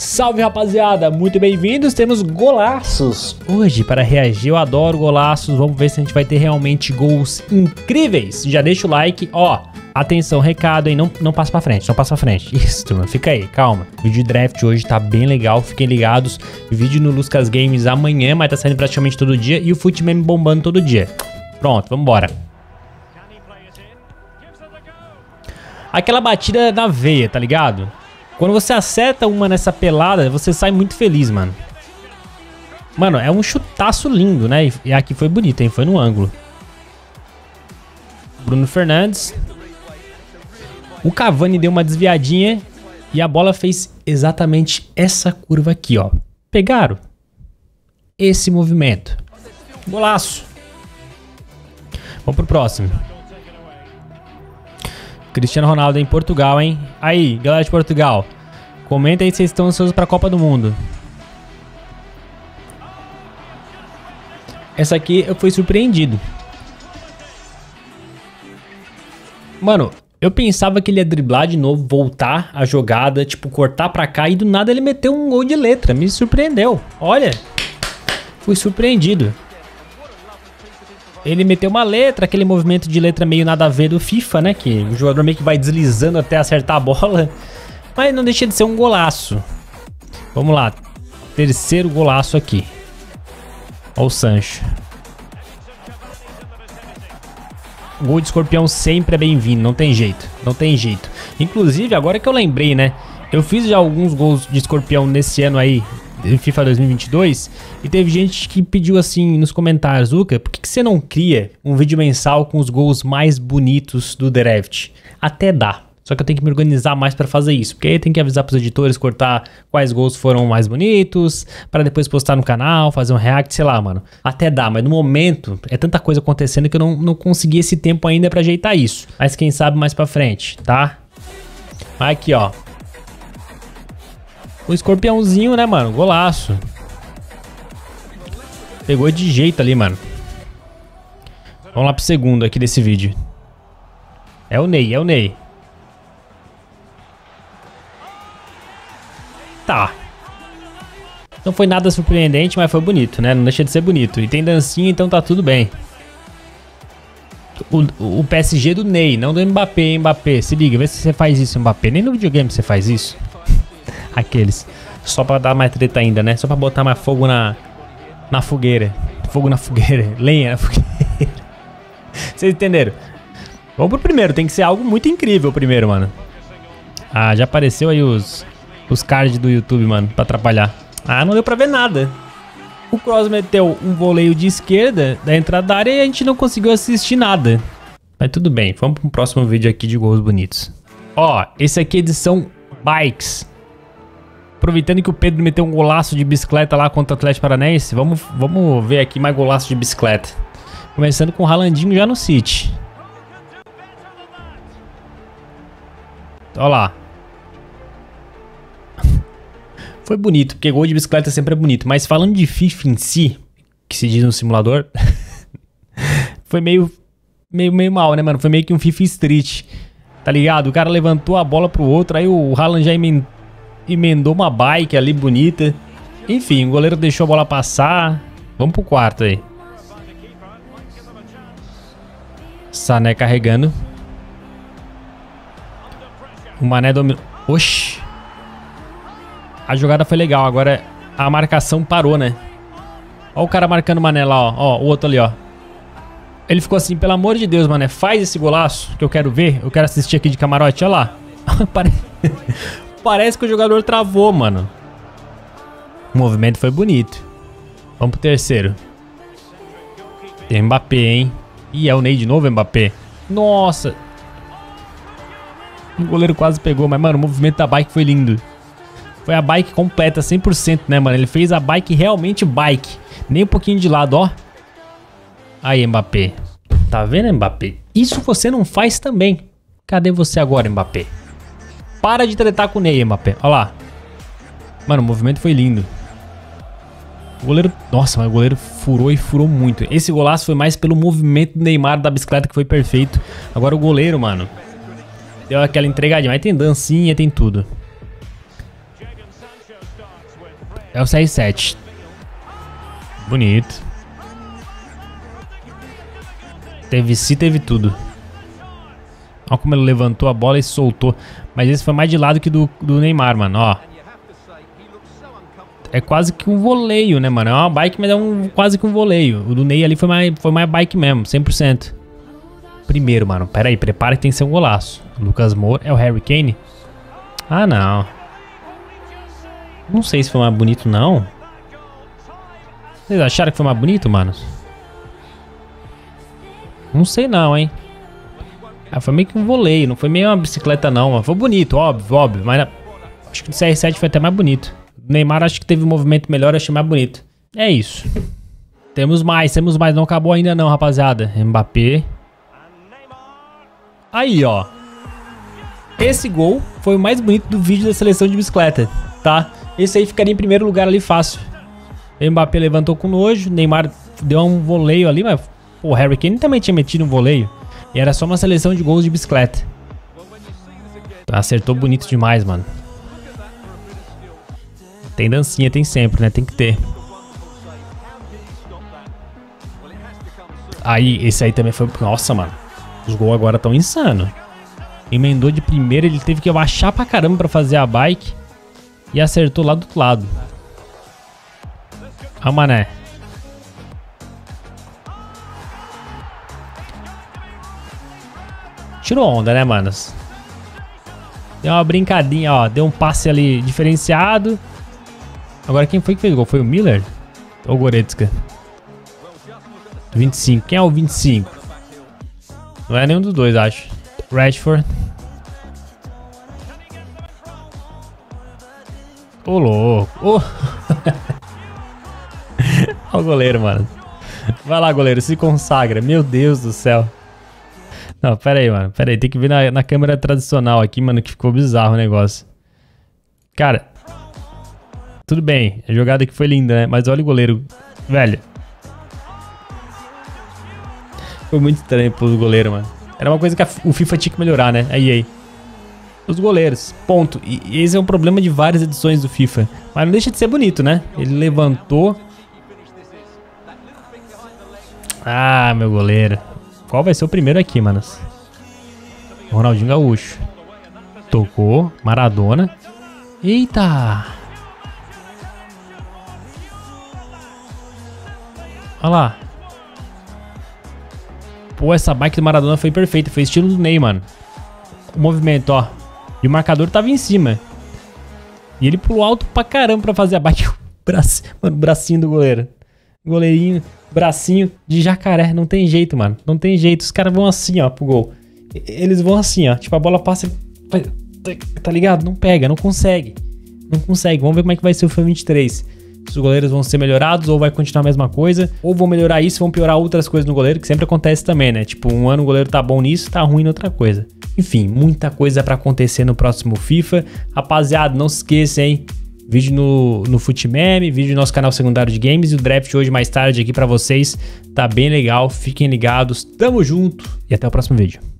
Salve rapaziada, muito bem-vindos. Temos golaços hoje para reagir. Eu adoro golaços. Vamos ver se a gente vai ter realmente gols incríveis. Já deixa o like, ó. Atenção, recado, hein? Não, não passa pra frente, não passa pra frente. Isso, turma, fica aí, calma. O vídeo de draft hoje tá bem legal, fiquem ligados. Vídeo no Lucas Games amanhã, mas tá saindo praticamente todo dia. E o Footmeme bombando todo dia. Pronto, vambora. Aquela batida na veia, tá ligado? Quando você acerta uma nessa pelada, você sai muito feliz, mano. Mano, é um chutaço lindo, né? E aqui foi bonito, hein? Foi no ângulo. Bruno Fernandes. O Cavani deu uma desviadinha e a bola fez exatamente essa curva aqui, ó. Pegaram esse movimento. Golaço. Vamos pro próximo. Cristiano Ronaldo em Portugal, hein? Aí, galera de Portugal. Comenta aí se vocês estão ansiosos para a Copa do Mundo. Essa aqui eu fui surpreendido. Mano, eu pensava que ele ia driblar de novo, voltar a jogada, tipo, cortar pra cá e do nada ele meteu um gol de letra. Me surpreendeu. Olha, fui surpreendido. Ele meteu uma letra, aquele movimento de letra meio nada a ver do FIFA, né? Que o jogador meio que vai deslizando até acertar a bola. Mas não deixa de ser um golaço. Vamos lá. Terceiro golaço aqui. Olha o Sancho. Gol de escorpião sempre é bem-vindo, não tem jeito, não tem jeito. Inclusive, agora que eu lembrei, né? Eu fiz já alguns gols de escorpião nesse ano aí, FIFA 2022 e teve gente que pediu assim nos comentários, Luca, por que, que você não cria um vídeo mensal com os gols mais bonitos do draft? Até dá. Só que eu tenho que me organizar mais para fazer isso, porque aí tem que avisar pros editores, cortar quais gols foram mais bonitos, para depois postar no canal, fazer um react, sei lá, mano. Até dá, mas no momento é tanta coisa acontecendo que eu não, não consegui esse tempo ainda para ajeitar isso. Mas quem sabe mais para frente, tá? Aqui, ó. O escorpiãozinho, né, mano? Golaço. Pegou de jeito ali, mano. Vamos lá pro segundo aqui desse vídeo. É o Ney, é o Ney. Tá. Não foi nada surpreendente, mas foi bonito, né? Não deixa de ser bonito. E tem dancinha, então tá tudo bem. O, o PSG do Ney, não do Mbappé, Mbappé. Se liga, vê se você faz isso, Mbappé. Nem no videogame você faz isso. Aqueles. Só pra dar mais treta ainda, né? Só pra botar mais fogo na, na fogueira. Fogo na fogueira. Lenha na fogueira. Vocês entenderam? Vamos pro primeiro. Tem que ser algo muito incrível primeiro, mano. Ah, já apareceu aí os, os cards do YouTube, mano, pra atrapalhar. Ah, não deu pra ver nada. O Cross meteu um voleio de esquerda da entrada da área e a gente não conseguiu assistir nada. Mas tudo bem, vamos pro próximo vídeo aqui de gols bonitos. Ó, esse aqui é edição Bikes. Aproveitando que o Pedro meteu um golaço de bicicleta lá contra o Atlético Paranaense, vamos, vamos ver aqui mais golaço de bicicleta. Começando com o Ralandinho já no City. Olha lá. Foi bonito, porque gol de bicicleta sempre é bonito. Mas falando de FIFA em si, que se diz no simulador, foi meio, meio, meio mal, né, mano? Foi meio que um FIFA Street, tá ligado? O cara levantou a bola pro outro, aí o Haaland já emendou emendou uma bike ali bonita. Enfim, o goleiro deixou a bola passar. Vamos pro quarto aí. Sané carregando. O Mané dominou. Oxi. A jogada foi legal. Agora a marcação parou, né? Ó o cara marcando o Mané lá, ó. Ó, o outro ali, ó. Ele ficou assim, pelo amor de Deus, Mané, faz esse golaço que eu quero ver. Eu quero assistir aqui de camarote, olha lá. Parece que o jogador travou, mano. O movimento foi bonito. Vamos pro terceiro. Tem Mbappé, hein? Ih, é o Ney de novo, Mbappé. Nossa. O goleiro quase pegou, mas, mano, o movimento da bike foi lindo. Foi a bike completa, 100%, né, mano? Ele fez a bike realmente bike. Nem um pouquinho de lado, ó. Aí, Mbappé. Tá vendo, Mbappé? Isso você não faz também. Cadê você agora, Mbappé? Para de tretar com o Ney, Mbappé. Olha lá. Mano, o movimento foi lindo. O goleiro... Nossa, mas o goleiro furou e furou muito. Esse golaço foi mais pelo movimento do Neymar da bicicleta que foi perfeito. Agora o goleiro, mano, deu aquela entregadinha. Mas tem dancinha, tem tudo. É o CR7. Bonito. Teve si, teve tudo. Olha como ele levantou a bola e soltou. Mas esse foi mais de lado que do, do Neymar, mano, ó. É quase que um voleio, né, mano? É uma bike, mas é um, quase que um voleio. O do Ney ali foi mais, foi mais bike mesmo, 100%. Primeiro, mano. Pera aí, prepara que tem que ser um golaço. Lucas Moura. É o Harry Kane? Ah, não. Não sei se foi mais bonito, não. Vocês acharam que foi mais bonito, mano? Não sei não, hein. Ah, foi meio que um voleio, não foi meio uma bicicleta não. Foi bonito, óbvio, óbvio. Mas acho que o CR7 foi até mais bonito. O Neymar acho que teve um movimento melhor, achei mais bonito. É isso. Temos mais, temos mais. Não acabou ainda não, rapaziada. Mbappé. Aí, ó. Esse gol foi o mais bonito do vídeo da seleção de bicicleta, tá? Esse aí ficaria em primeiro lugar ali fácil. Mbappé levantou com nojo, Neymar deu um voleio ali, mas o Harry Kane também tinha metido um voleio. E era só uma seleção de gols de bicicleta. Acertou bonito demais, mano. Tem dancinha, tem sempre, né? Tem que ter. Aí, esse aí também foi... Nossa, mano. Os gols agora estão insano. Emendou de primeira, ele teve que abaixar pra caramba pra fazer a bike. E acertou lá do outro lado. Ah, mané. Tirou onda, né, manos? Deu uma brincadinha, ó. Deu um passe ali diferenciado. Agora quem foi que fez o gol? Foi o Miller? Ou o Goretzka? 25. Quem é o 25? Não é nenhum dos dois, acho. Rashford. Ô, louco. Ô. Olha o goleiro, mano. Vai lá, goleiro. Se consagra. Meu Deus do céu. Não, pera aí, mano. Pera aí. Tem que ver na, na câmera tradicional aqui, mano, que ficou bizarro o negócio. Cara. Tudo bem. A jogada aqui foi linda, né? Mas olha o goleiro. Velho. Foi muito estranho pros goleiros, mano. Era uma coisa que a, o FIFA tinha que melhorar, né? Aí, aí. Os goleiros. Ponto. E esse é um problema de várias edições do FIFA. Mas não deixa de ser bonito, né? Ele levantou. Ah, meu goleiro. Qual vai ser o primeiro aqui, manos? Ronaldinho Gaúcho. Tocou. Maradona. Eita! Olha lá. Pô, essa bike do Maradona foi perfeita. Foi estilo do Ney, mano. O movimento, ó. E o marcador tava em cima. E ele pulou alto pra caramba pra fazer a bike. Braço, mano, bracinho do goleiro. Goleirinho, bracinho de jacaré. Não tem jeito, mano. Não tem jeito. Os caras vão assim, ó, pro gol. Eles vão assim, ó. Tipo, a bola passa. Tá ligado? Não pega, não consegue. Não consegue. Vamos ver como é que vai ser o FIFA 23 se os goleiros vão ser melhorados ou vai continuar a mesma coisa, ou vão melhorar isso vão piorar outras coisas no goleiro, que sempre acontece também, né? Tipo, um ano o goleiro tá bom nisso, tá ruim em outra coisa. Enfim, muita coisa para acontecer no próximo FIFA. Rapaziada, não se esqueça, hein? Vídeo no, no Footmeme, vídeo no nosso canal secundário de games e o draft hoje mais tarde aqui para vocês. Tá bem legal, fiquem ligados, tamo junto e até o próximo vídeo.